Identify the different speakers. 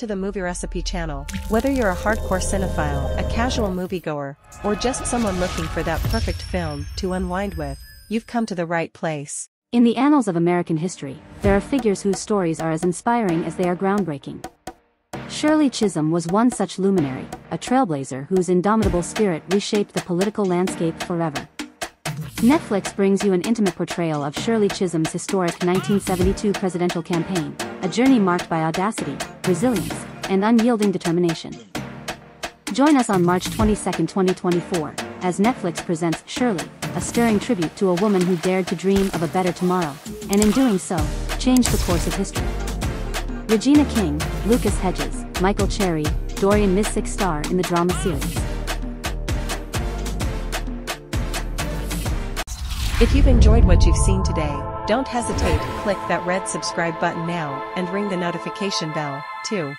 Speaker 1: to the Movie Recipe channel. Whether you're a hardcore cinephile, a casual moviegoer, or just someone looking for that perfect film to unwind with, you've come to the right place.
Speaker 2: In the annals of American history, there are figures whose stories are as inspiring as they are groundbreaking. Shirley Chisholm was one such luminary, a trailblazer whose indomitable spirit reshaped the political landscape forever. Netflix brings you an intimate portrayal of Shirley Chisholm's historic 1972 presidential campaign, a journey marked by audacity, resilience, and unyielding determination. Join us on March 22, 2024, as Netflix presents Shirley, a stirring tribute to a woman who dared to dream of a better tomorrow, and in doing so, changed the course of history. Regina King, Lucas Hedges, Michael Cherrie, Dorian Missick star in the drama series.
Speaker 1: If you've enjoyed what you've seen today, don't hesitate click that red subscribe button now and ring the notification bell, too.